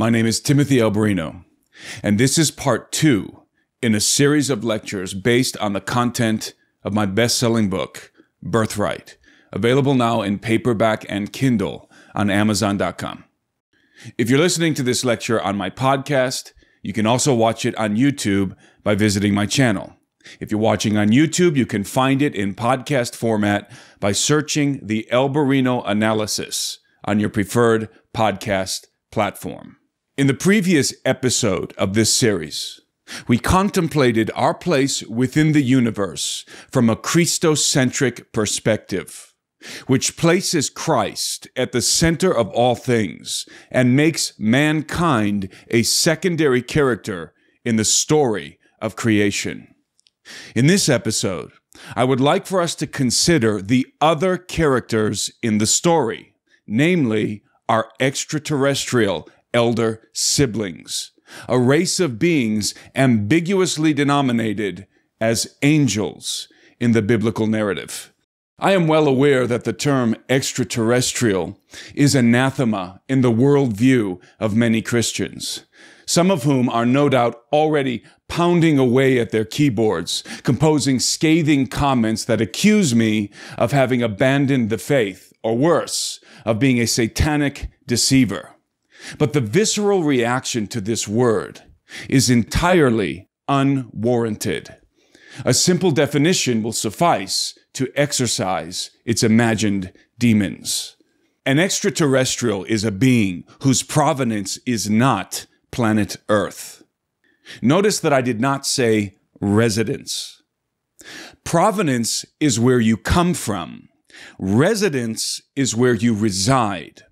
My name is Timothy Alberino, and this is part two in a series of lectures based on the content of my best selling book, Birthright, available now in paperback and Kindle on Amazon.com. If you're listening to this lecture on my podcast, you can also watch it on YouTube by visiting my channel. If you're watching on YouTube, you can find it in podcast format by searching the Alberino Analysis on your preferred podcast platform. In the previous episode of this series, we contemplated our place within the universe from a Christocentric perspective, which places Christ at the center of all things and makes mankind a secondary character in the story of creation. In this episode, I would like for us to consider the other characters in the story, namely our extraterrestrial elder siblings, a race of beings ambiguously denominated as angels in the biblical narrative. I am well aware that the term extraterrestrial is anathema in the worldview of many Christians, some of whom are no doubt already pounding away at their keyboards, composing scathing comments that accuse me of having abandoned the faith, or worse, of being a satanic deceiver. But the visceral reaction to this word is entirely unwarranted. A simple definition will suffice to exorcise its imagined demons. An extraterrestrial is a being whose provenance is not planet Earth. Notice that I did not say residence. Provenance is where you come from. Residence is where you reside.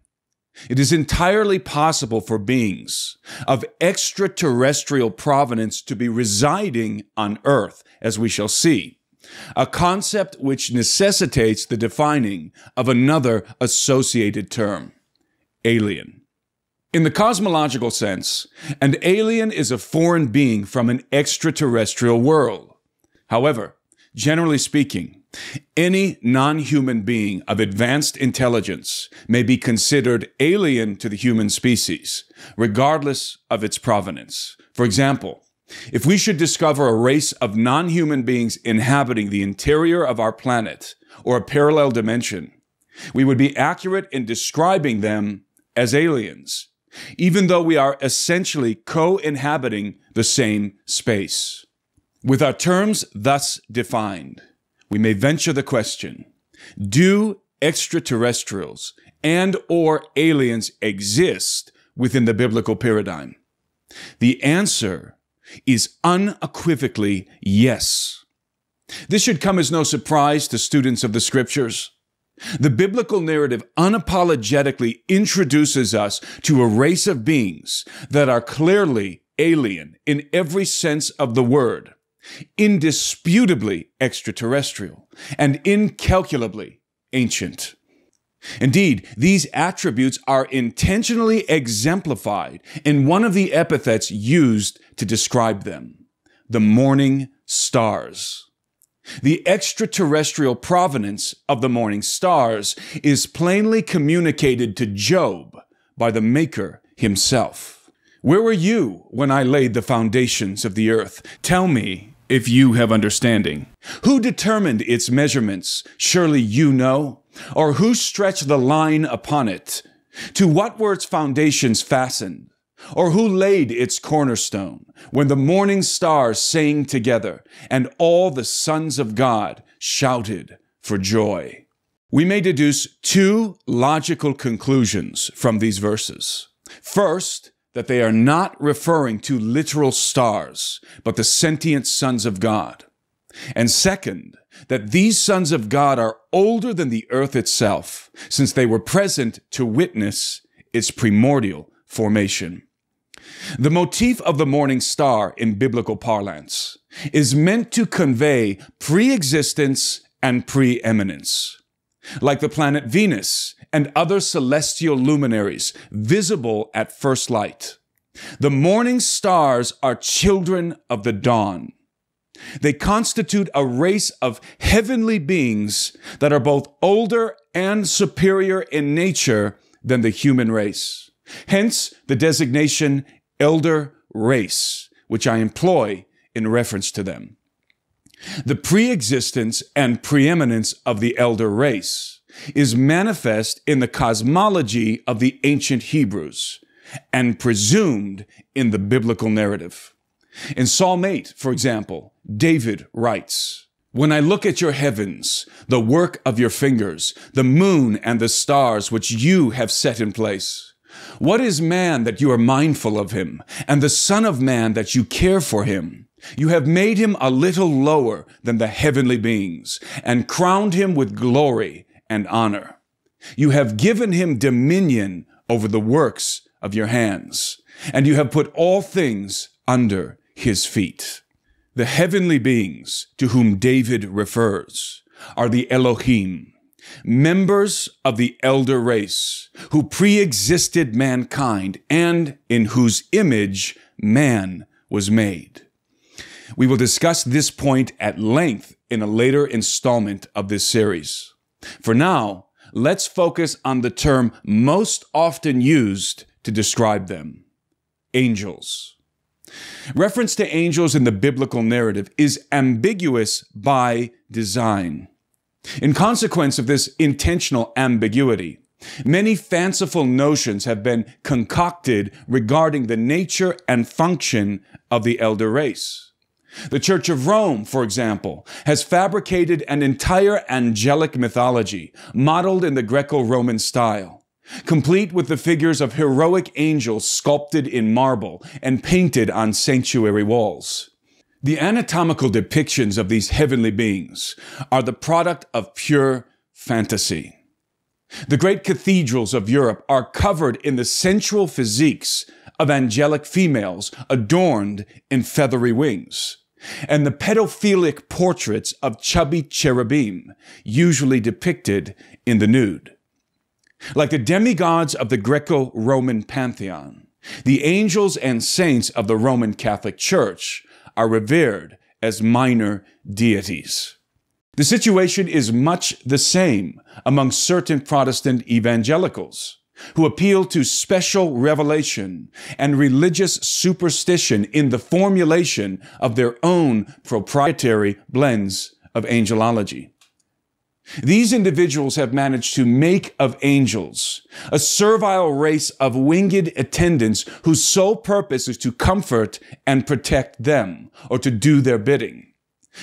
It is entirely possible for beings of extraterrestrial provenance to be residing on Earth, as we shall see, a concept which necessitates the defining of another associated term, alien. In the cosmological sense, an alien is a foreign being from an extraterrestrial world. However, generally speaking, any non-human being of advanced intelligence may be considered alien to the human species, regardless of its provenance. For example, if we should discover a race of non-human beings inhabiting the interior of our planet or a parallel dimension, we would be accurate in describing them as aliens even though we are essentially co-inhabiting the same space. With our terms thus defined, we may venture the question, do extraterrestrials and or aliens exist within the biblical paradigm? The answer is unequivocally yes. This should come as no surprise to students of the scriptures. The biblical narrative unapologetically introduces us to a race of beings that are clearly alien in every sense of the word, indisputably extraterrestrial, and incalculably ancient. Indeed, these attributes are intentionally exemplified in one of the epithets used to describe them, the morning stars. The extraterrestrial provenance of the morning stars is plainly communicated to Job by the Maker himself. Where were you when I laid the foundations of the earth? Tell me if you have understanding. Who determined its measurements? Surely you know. Or who stretched the line upon it? To what were its foundations fastened? Or who laid its cornerstone when the morning stars sang together and all the sons of God shouted for joy? We may deduce two logical conclusions from these verses. First, that they are not referring to literal stars, but the sentient sons of God. And second, that these sons of God are older than the earth itself, since they were present to witness its primordial formation. The motif of the morning star in biblical parlance is meant to convey pre-existence and preeminence. Like the planet Venus and other celestial luminaries visible at first light. The morning stars are children of the dawn. They constitute a race of heavenly beings that are both older and superior in nature than the human race. Hence the designation elder race, which I employ in reference to them. The preexistence and preeminence of the elder race is manifest in the cosmology of the ancient Hebrews and presumed in the biblical narrative. In Psalm 8, for example, David writes, When I look at your heavens, the work of your fingers, the moon and the stars which you have set in place, what is man that you are mindful of him, and the son of man that you care for him? You have made him a little lower than the heavenly beings, and crowned him with glory and honor. You have given him dominion over the works of your hands, and you have put all things under his feet. The heavenly beings to whom David refers are the Elohim, members of the elder race who pre-existed mankind and in whose image man was made. We will discuss this point at length in a later installment of this series. For now, let's focus on the term most often used to describe them angels. Reference to angels in the biblical narrative is ambiguous by design. In consequence of this intentional ambiguity, many fanciful notions have been concocted regarding the nature and function of the elder race. The Church of Rome, for example, has fabricated an entire angelic mythology modeled in the Greco-Roman style, complete with the figures of heroic angels sculpted in marble and painted on sanctuary walls. The anatomical depictions of these heavenly beings are the product of pure fantasy. The great cathedrals of Europe are covered in the sensual physiques of angelic females adorned in feathery wings, and the pedophilic portraits of chubby cherubim, usually depicted in the nude. Like the demigods of the Greco-Roman pantheon, the angels and saints of the Roman Catholic Church are revered as minor deities. The situation is much the same among certain Protestant evangelicals who appeal to special revelation and religious superstition in the formulation of their own proprietary blends of angelology. These individuals have managed to make of angels a servile race of winged attendants whose sole purpose is to comfort and protect them or to do their bidding.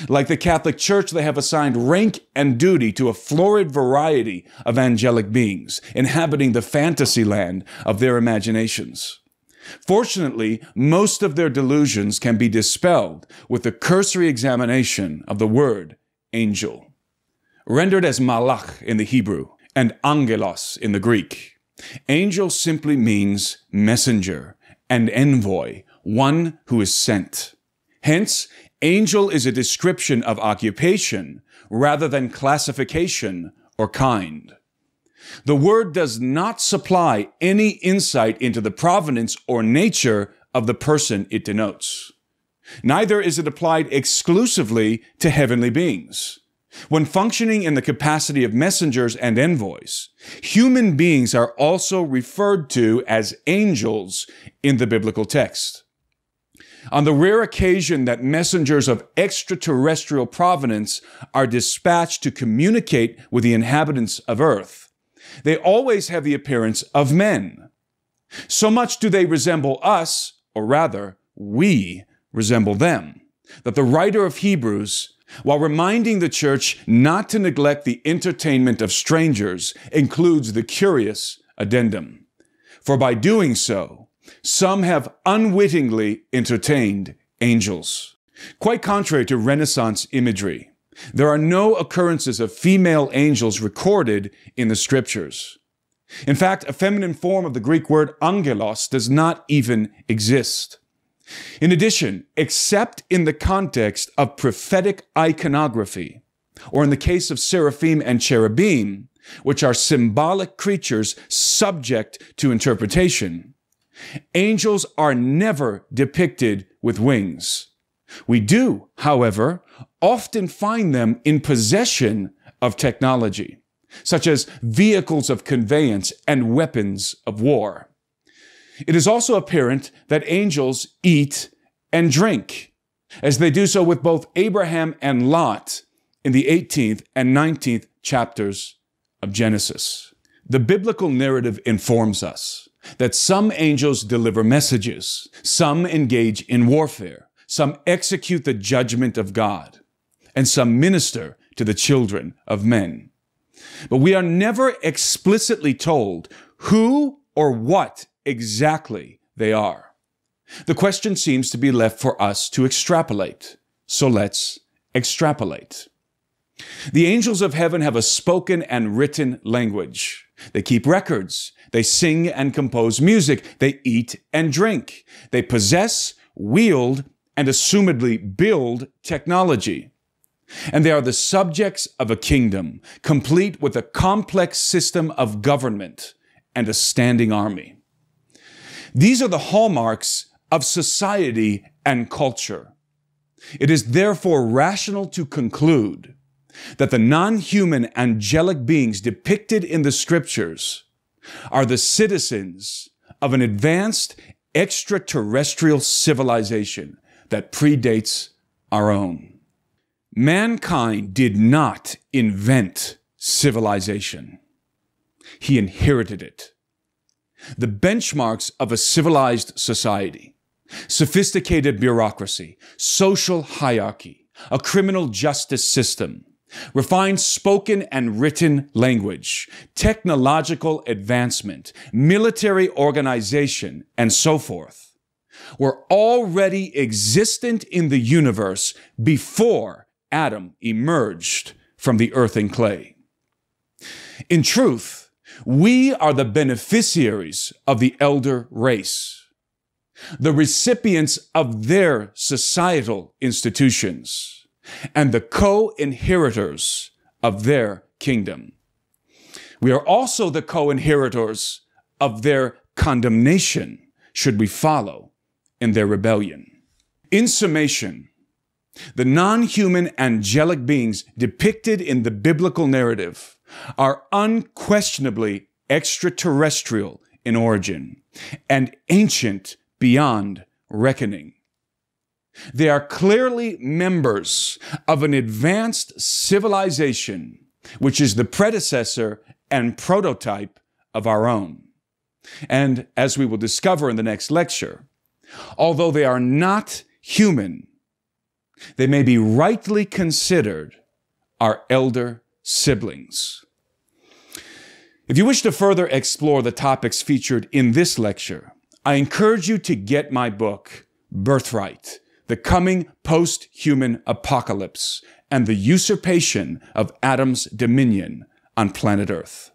Like the Catholic Church, they have assigned rank and duty to a florid variety of angelic beings inhabiting the fantasy land of their imaginations. Fortunately, most of their delusions can be dispelled with a cursory examination of the word angel rendered as malach in the Hebrew and angelos in the Greek. Angel simply means messenger and envoy, one who is sent. Hence, angel is a description of occupation rather than classification or kind. The word does not supply any insight into the provenance or nature of the person it denotes. Neither is it applied exclusively to heavenly beings. When functioning in the capacity of messengers and envoys, human beings are also referred to as angels in the biblical text. On the rare occasion that messengers of extraterrestrial provenance are dispatched to communicate with the inhabitants of earth, they always have the appearance of men. So much do they resemble us, or rather, we resemble them, that the writer of Hebrews while reminding the church not to neglect the entertainment of strangers, includes the curious addendum. For by doing so, some have unwittingly entertained angels. Quite contrary to Renaissance imagery, there are no occurrences of female angels recorded in the scriptures. In fact, a feminine form of the Greek word angelos does not even exist. In addition, except in the context of prophetic iconography, or in the case of seraphim and cherubim, which are symbolic creatures subject to interpretation, angels are never depicted with wings. We do, however, often find them in possession of technology, such as vehicles of conveyance and weapons of war. It is also apparent that angels eat and drink, as they do so with both Abraham and Lot in the 18th and 19th chapters of Genesis. The biblical narrative informs us that some angels deliver messages, some engage in warfare, some execute the judgment of God, and some minister to the children of men. But we are never explicitly told who or what exactly they are. The question seems to be left for us to extrapolate. So let's extrapolate. The angels of heaven have a spoken and written language. They keep records. They sing and compose music. They eat and drink. They possess, wield, and assumedly build technology. And they are the subjects of a kingdom, complete with a complex system of government and a standing army. These are the hallmarks of society and culture. It is therefore rational to conclude that the non-human angelic beings depicted in the scriptures are the citizens of an advanced extraterrestrial civilization that predates our own. Mankind did not invent civilization. He inherited it. The benchmarks of a civilized society, sophisticated bureaucracy, social hierarchy, a criminal justice system, refined spoken and written language, technological advancement, military organization, and so forth, were already existent in the universe before Adam emerged from the earth and clay. In truth, we are the beneficiaries of the elder race, the recipients of their societal institutions, and the co-inheritors of their kingdom. We are also the co-inheritors of their condemnation should we follow in their rebellion. In summation, the non-human angelic beings depicted in the biblical narrative are unquestionably extraterrestrial in origin and ancient beyond reckoning. They are clearly members of an advanced civilization, which is the predecessor and prototype of our own. And as we will discover in the next lecture, although they are not human, they may be rightly considered our elder siblings. If you wish to further explore the topics featured in this lecture, I encourage you to get my book, Birthright, The Coming Post-Human Apocalypse and the Usurpation of Adam's Dominion on Planet Earth.